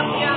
Love you.